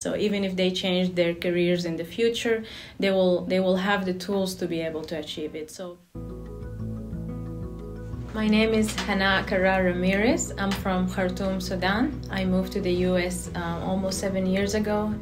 So even if they change their careers in the future, they will they will have the tools to be able to achieve it. So my name is Hana Kara Ramirez. I'm from Khartoum, Sudan. I moved to the US uh, almost seven years ago.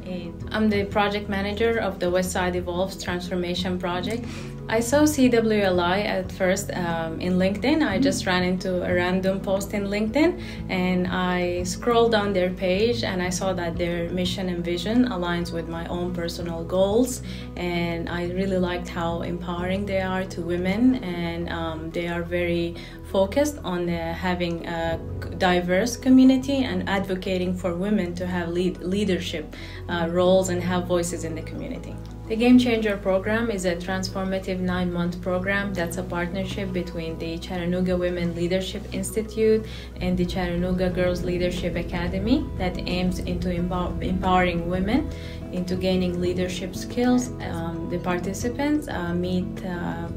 I'm the project manager of the Westside Evolves Transformation Project. I saw CWLI at first um, in LinkedIn. I just ran into a random post in LinkedIn and I scrolled down their page and I saw that their mission and vision aligns with my own personal goals. And I really liked how empowering they are to women and um, they are very focused on uh, having a diverse community and advocating for women to have lead leadership uh, roles and have voices in the community. The Game ChangeHer program is a transformative nine month program that's a partnership between the Chattanooga Women Leadership Institute and the Chattanooga Girls Leadership Academy that aims into empowering women into gaining leadership skills. Um, the participants uh, meet uh,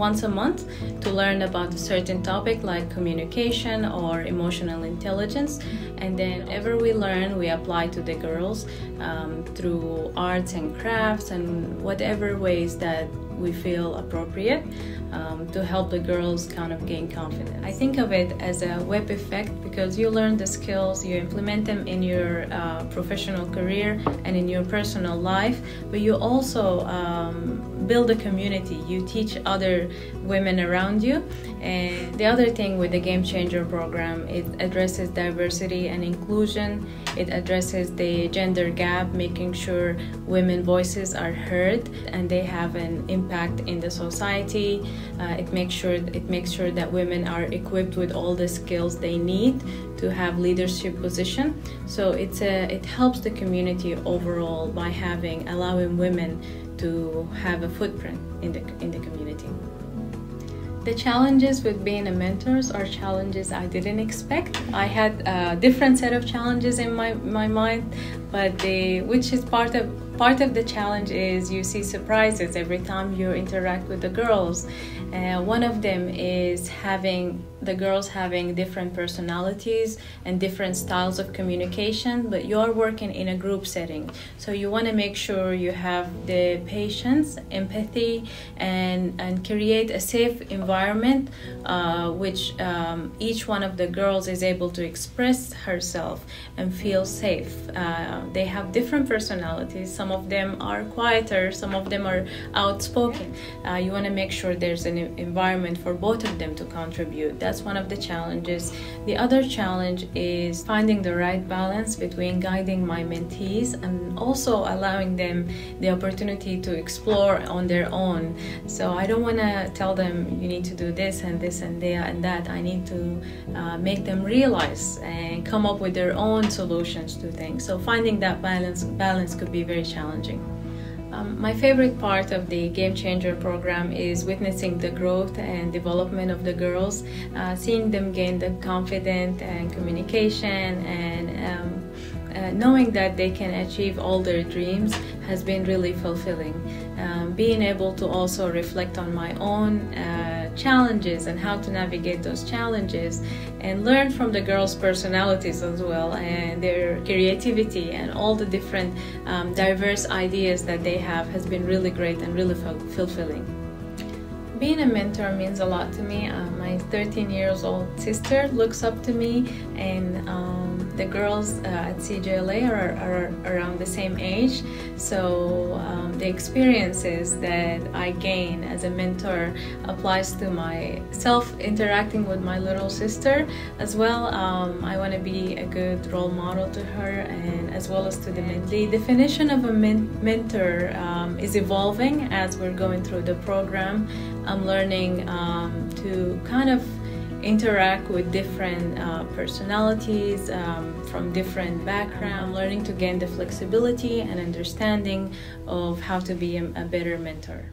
once a month to learn about a certain topic like communication or emotional intelligence and then ever we learn we apply to the girls um, through arts and crafts and whatever ways that we feel appropriate um, to help the girls kind of gain confidence. I think of it as a web effect because you learn the skills, you implement them in your uh, professional career and in your personal life, but you also um, build a community. You teach other women around you. And the other thing with the Game ChangeHer program, it addresses diversity and inclusion. It addresses the gender gap, making sure women voices are heard and they have an impact in the society. Uh, it makes sure it makes sure that women are equipped with all the skills they need to have leadership position. So it's a it helps the community overall by having allowing women to have a footprint in the in the community. The challenges with being a mentor are challenges I didn't expect. I had a different set of challenges in my, my mind, but the which is part of part of the challenge is you see surprises every time you interact with the girls. Uh, one of them is having the girls having different personalities and different styles of communication, but you're working in a group setting. So you want to make sure you have the patience, empathy, and, and create a safe environment uh, which um, each one of the girls is able to express herself and feel safe. Uh, they have different personalities. Some of them are quieter, some of them are outspoken. Uh, you want to make sure there's an environment for both of them to contribute. That's one of the challenges. The other challenge is finding the right balance between guiding my mentees and also allowing them the opportunity to explore on their own. So I don't want to tell them you need to do this and this and that and that. I need to uh, make them realize and come up with their own solutions to things. So finding that balance balance could be very challenging. Um, my favorite part of the Game ChangeHer program is witnessing the growth and development of the girls, uh, seeing them gain the confidence and communication and um, uh, knowing that they can achieve all their dreams has been really fulfilling. Um, being able to also reflect on my own uh, challenges and how to navigate those challenges and learn from the girls' personalities as well and their creativity and all the different um, diverse ideas that they have has been really great and really fulfilling. Being a mentor means a lot to me. Uh, my 13 years old sister looks up to me and um, the girls uh, at CGLA are, are, around the same age, so um, the experiences that I gain as a mentor applies to myself interacting with my little sister as well. Um, I want to be a good role model to her and as well as to the men. The definition of a men mentor um, is evolving as we're going through the program. I'm learning um, to kind of interact with different uh, personalities um, from different backgrounds, learning to gain the flexibility and understanding of how to be a better mentor.